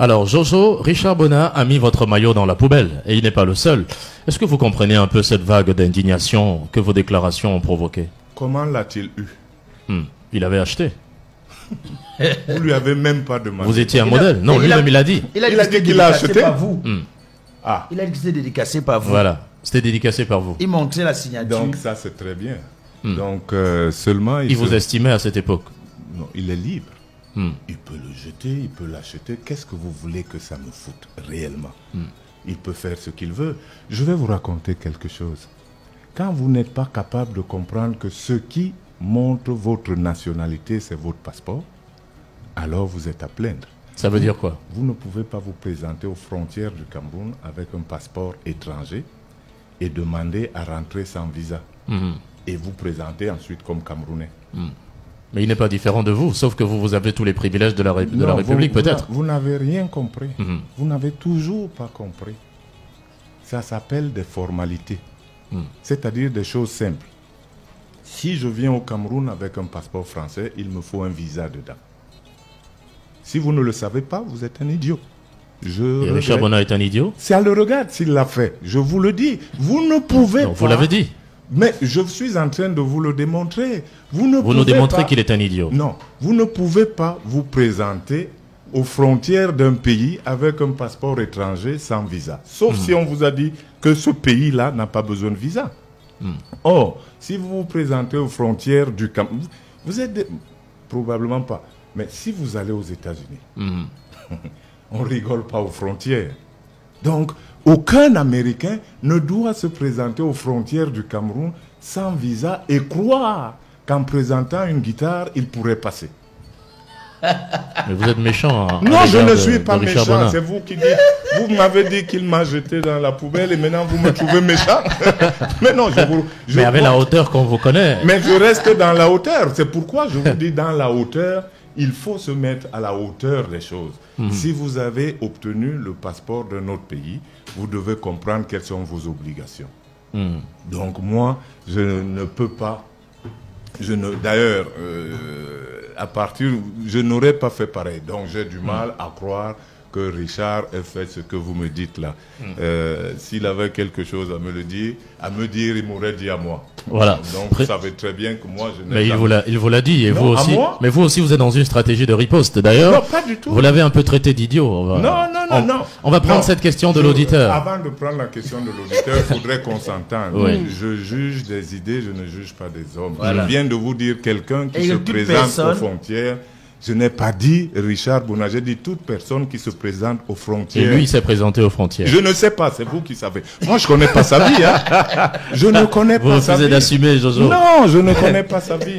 Alors, Jojo, Richard Bonnat a mis votre maillot dans la poubelle, et il n'est pas le seul. Est-ce que vous comprenez un peu cette vague d'indignation que vos déclarations ont provoquée Comment l'a-t-il eu Hmm, Il avait acheté. Vous lui avez même pas demandé. Vous étiez un Il a- modèle. Non, il a- lui-même, il a dit. Il a Il dit a dit qu'il a dédicacé acheté par vous. Ah, Il a dit que c'était dédicacé par vous. Voilà. C'était dédicacé par vous. Il montrait la signature. donc ça c'est très bien. Donc euh, seulement il, Il vous estimait à cette époque. Non, il est libre. Il peut le jeter, il peut l'acheter. Qu'est-ce que vous voulez que ça me foute réellement Il peut faire ce qu'il veut. Je vais vous raconter quelque chose. Quand vous n'êtes pas capable de comprendre que ce qui montre votre nationalité, c'est votre passeport, alors vous êtes à plaindre. Ça veut dire quoi? Vous ne pouvez pas vous présenter aux frontières du Cameroun avec un passeport étranger et demander à rentrer sans visa. Mhm. Et vous présenter ensuite comme Camerounais. Mais il n'est pas différent de vous, sauf que vous, vous avez tous les privilèges de la, Ré- de la Non, République, vous peut-être. Vous n'avez rien compris. Mhm. Vous n'avez toujours pas compris. Ça s'appelle des formalités. Mhm. C'est-à-dire des choses simples. Si je viens au Cameroun avec un passeport français, il me faut un visa dedans. Si vous ne le savez pas, vous êtes un idiot. Je Et Richard. Bonnat est un idiot Ça le regarde s'il l'a fait. Je vous le dis. Vous ne pouvez Non, pas. Vous l'avez dit. Mais je suis en train de vous le démontrer. Vous ne Vous nous démontrez qu'il est un idiot. Non, vous ne pouvez pas vous présenter aux frontières d'un pays avec un passeport étranger sans visa. Sauf si on vous a dit que ce pays-là n'a pas besoin de visa. Or, si vous vous présentez aux frontières du Cameroun, vous êtes des- probablement pas. Mais si vous allez aux États-Unis, Mhm. on rigole pas aux frontières. Donc, aucun Américain ne doit se présenter aux frontières du Cameroun sans visa et croire qu'en présentant une guitare, il pourrait passer. Mais vous êtes méchant. à Non, je ne suis de pas méchant. C'est vous qui dites. Vous m'avez dit qu'il m'a jeté dans la poubelle et maintenant vous me trouvez méchant. Mais non, je vous. je Mais avec la hauteur qu'on vous connaît. Mais je reste dans la hauteur. C'est pourquoi je vous dis dans la hauteur, il faut se mettre à la hauteur des choses. Si vous avez obtenu le passeport d'un autre pays, vous devez comprendre quelles sont vos obligations. Mhm. Donc moi, je ne peux pas. Je ne. D'ailleurs, euh, à partir, je n'aurais pas fait pareil. Donc j'ai du mal à croire que Richard ait fait ce que vous me dites là. Euh, S'il avait quelque chose à me le dire, à me dire, il m'aurait dit à moi. Voilà. Donc vous savez très bien que moi je n'ai Mais il jamais- vous l'a, il vous l'a dit, et Non, vous aussi. Mais vous aussi, vous êtes dans une stratégie de riposte. Non, D'ailleurs, pas du tout. vous l'avez un peu traité d'idiot. On va- Non, non, non, on, non. On va prendre Non. cette question de l'auditeur. Avant de prendre la question de l'auditeur, il faudrait qu'on s'entende. Oui. Je juge des idées, je ne juge pas des hommes. Voilà. Je viens de vous dire quelqu'un qui il se présente personne. aux frontières. Je n'ai pas dit Richard Bouna, j'ai dit toute personne qui se présente aux Et frontières. lui, il s'est présenté aux frontières. je ne sais pas, c'est vous qui savez. Moi, je connais pas sa vie. Hein. Je ne connais Vous pas sa refusez vie. d'assumer, Jojo. Non, je ne connais pas sa vie.